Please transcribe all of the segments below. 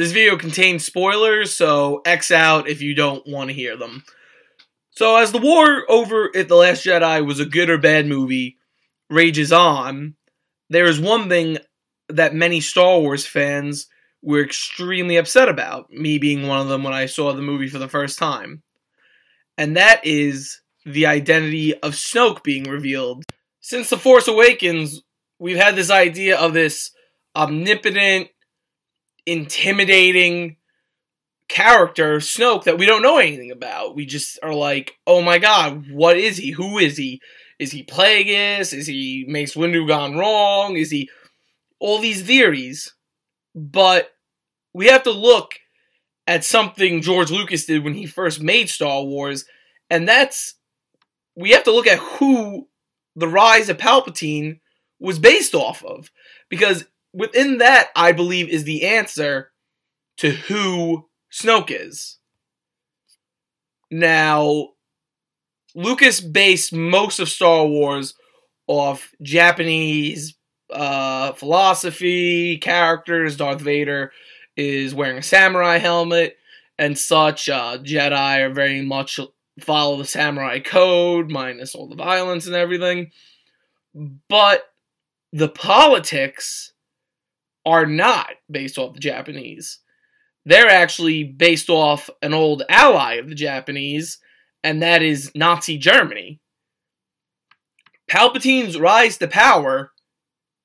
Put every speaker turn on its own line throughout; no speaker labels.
This video contains spoilers, so X out if you don't want to hear them. So, as the war over at The Last Jedi was a good or bad movie rages on, there is one thing that many Star Wars fans were extremely upset about, me being one of them when I saw the movie for the first time. And that is the identity of Snoke being revealed. Since The Force Awakens, we've had this idea of this omnipotent, intimidating character, Snoke, that we don't know anything about. We just are like, oh my god, what is he? Who is he? Is he Plagueis? Is he Mace Windu gone wrong? Is he all these theories? But we have to look at something George Lucas did when he first made Star Wars, and that's we have to look at who the rise of Palpatine was based off of. Because within that, I believe, is the answer to who Snoke is. Now, Lucas based most of Star Wars off Japanese uh, philosophy, characters. Darth Vader is wearing a samurai helmet and such. Uh, Jedi are very much follow the samurai code, minus all the violence and everything. But the politics are not based off the Japanese. They're actually based off an old ally of the Japanese, and that is Nazi Germany. Palpatine's rise to power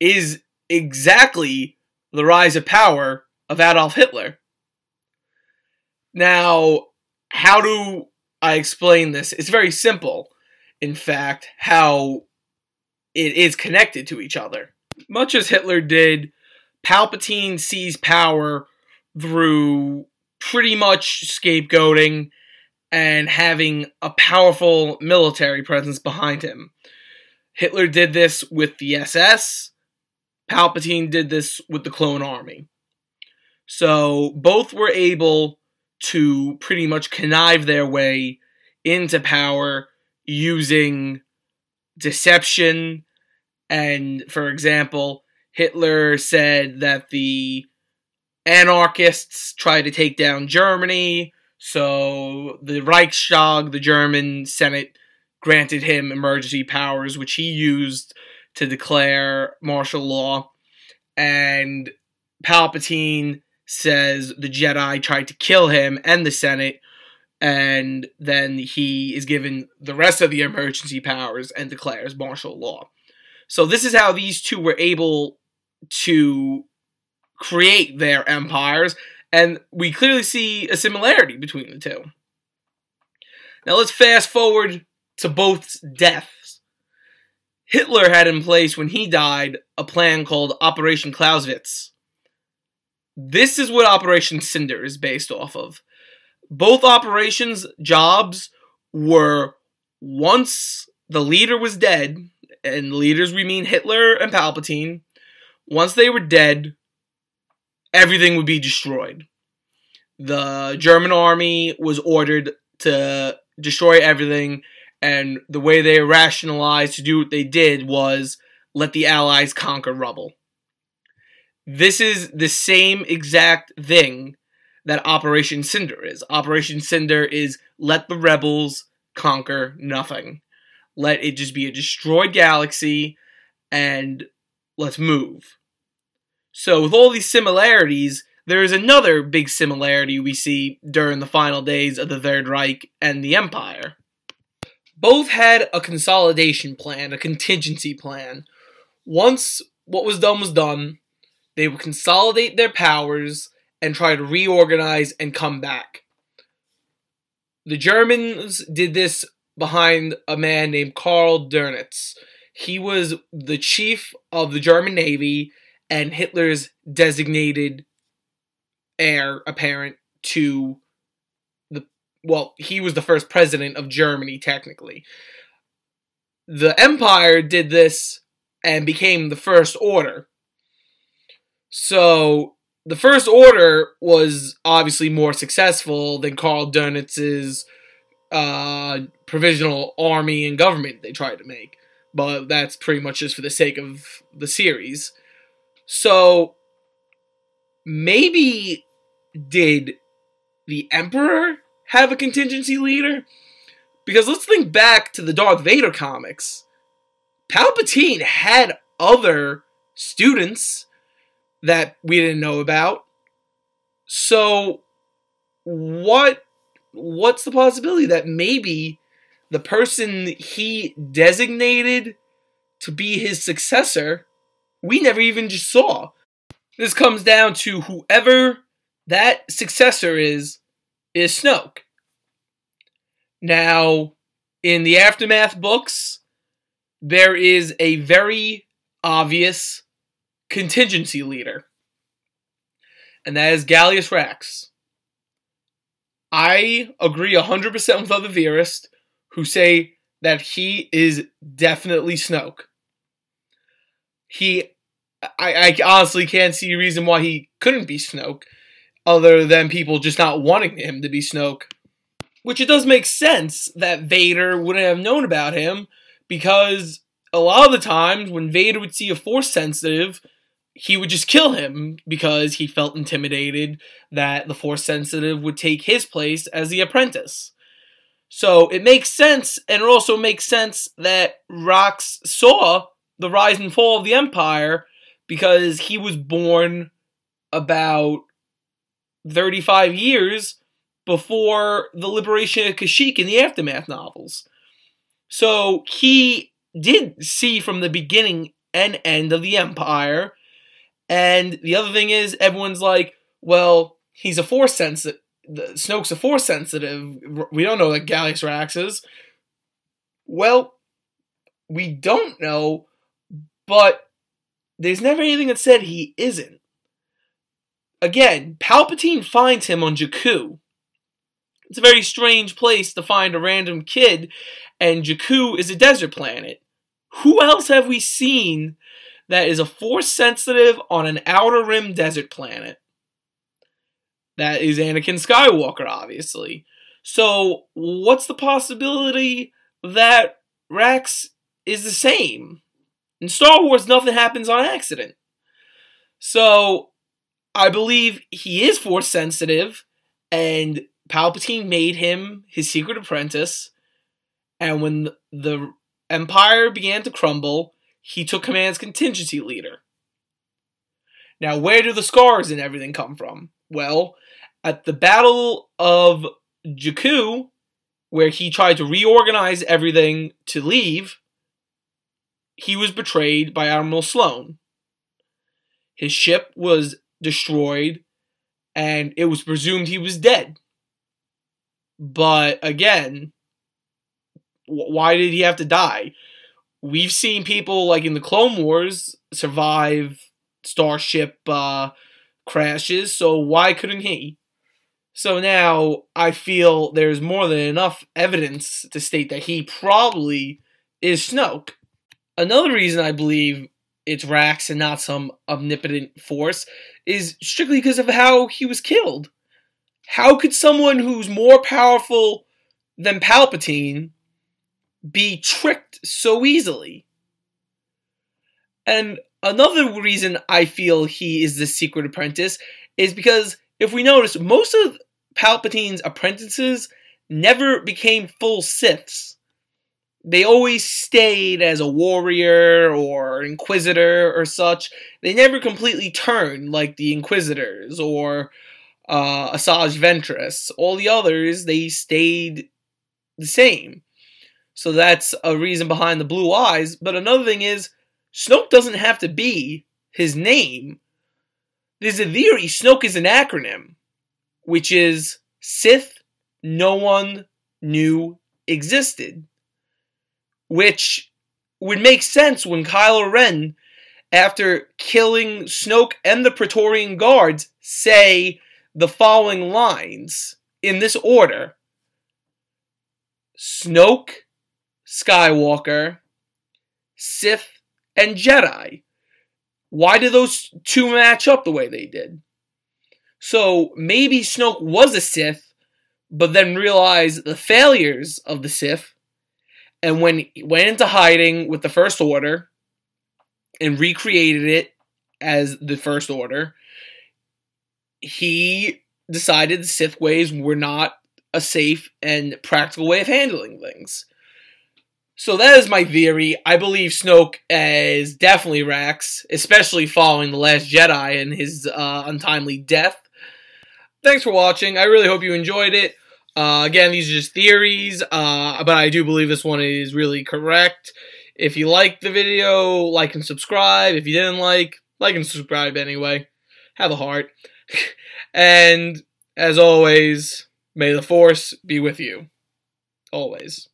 is exactly the rise of power of Adolf Hitler. Now, how do I explain this? It's very simple, in fact, how it is connected to each other. Much as Hitler did, Palpatine sees power through pretty much scapegoating and having a powerful military presence behind him. Hitler did this with the SS. Palpatine did this with the clone army. So both were able to pretty much connive their way into power using deception. And for example, Hitler said that the anarchists tried to take down Germany, so the Reichstag, the German Senate, granted him emergency powers, which he used to declare martial law. And Palpatine says the Jedi tried to kill him and the Senate, and then he is given the rest of the emergency powers and declares martial law. So this is how these two were able to create their empires, and we clearly see a similarity between the two. Now let's fast forward to both deaths. Hitler had in place when he died a plan called Operation Clausewitz. This is what Operation Cinder is based off of. Both operations' jobs were once the leader was dead, and leaders we mean Hitler and Palpatine, once they were dead, everything would be destroyed. The German army was ordered to destroy everything, and the way they rationalized to do what they did was let the Allies conquer rubble. This is the same exact thing that Operation Cinder is. Operation Cinder is let the rebels conquer nothing. Let it just be a destroyed galaxy and let's move. So, with all these similarities, there is another big similarity we see during the final days of the Third Reich and the Empire. Both had a consolidation plan, a contingency plan. Once what was done was done, they would consolidate their powers and try to reorganize and come back. The Germans did this behind a man named Karl Dönitz. He was the chief of the German Navy and Hitler's designated heir apparent to the well, he was the first president of Germany technically. The empire did this and became the first order. So the first order was obviously more successful than Karl Dönitz's uh, provisional army and government they tried to make. But that's pretty much just for the sake of the series. So maybe did the Emperor have a contingency leader? Because let's think back to the Darth Vader comics. Palpatine had other students that we didn't know about. So what what's the possibility that maybe the person he designated to be his successor we never even just saw. This comes down to whoever that successor is is Snoke. Now, in the aftermath books, there is a very obvious contingency leader, and that is Gallius Rax. I agree 100% with other theorists who say that he is definitely Snoke. He, I, I honestly can't see a reason why he couldn't be Snoke, other than people just not wanting him to be Snoke. Which it does make sense that Vader wouldn't have known about him, because a lot of the times when Vader would see a Force sensitive, he would just kill him because he felt intimidated that the Force sensitive would take his place as the apprentice. So it makes sense, and it also makes sense that Rax saw the rise and fall of the Empire because he was born about 35 years before the liberation of Kashyyyk in the Aftermath novels. So he did see from the beginning and end of the Empire. And the other thing is, everyone's like, well, he's a force sensitive. Snoke's a force sensitive. We don't know that Gallius Rax is. Well, we don't know, but there's never anything that said he isn't. Again, Palpatine finds him on Jakku. It's a very strange place to find a random kid, and Jakku is a desert planet. Who else have we seen that is a force sensitive on an outer rim desert planet? That is Anakin Skywalker, obviously. So, what's the possibility that Rax is the same? In Star Wars, nothing happens on accident. So, I believe he is force sensitive, and Palpatine made him his secret apprentice. And when the Empire began to crumble, he took command as contingency leader. Now, where do the scars and everything come from? Well, at the Battle of Jakku, where he tried to reorganize everything to leave, he was betrayed by Admiral Sloane. His ship was destroyed, and it was presumed he was dead. But again, why did he have to die? We've seen people like in the Clone Wars survive starship uh, crashes, so why couldn't he? So now I feel there's more than enough evidence to state that he probably is Snoke. Another reason I believe it's Rax and not some omnipotent force is strictly because of how he was killed. How could someone who's more powerful than Palpatine be tricked so easily? And another reason I feel he is the secret apprentice is because if we notice, most of Palpatine's apprentices never became full Siths. They always stayed as a warrior or inquisitor or such. They never completely turned like the Inquisitors or uh, Asajj Ventress. All the others, they stayed the same. So that's a reason behind the blue eyes. But another thing is, Snoke doesn't have to be his name. There's a theory Snoke is an acronym which is Sith no one knew existed. Which would make sense when Kylo Ren, after killing Snoke and the Praetorian Guards, say the following lines in this order Snoke, Skywalker, Sith, and Jedi. Why did those two match up the way they did? So maybe Snoke was a Sith, but then realized the failures of the Sith, and when he went into hiding with the First Order and recreated it as the First Order, he decided the Sith ways were not a safe and practical way of handling things. So that is my theory. I believe Snoke is definitely Rex, especially following The Last Jedi and his uh, untimely death. Thanks for watching. I really hope you enjoyed it. Uh, again, these are just theories, uh, but I do believe this one is really correct. If you liked the video, like and subscribe. If you didn't like, like and subscribe anyway. Have a heart. and as always, may the Force be with you. Always.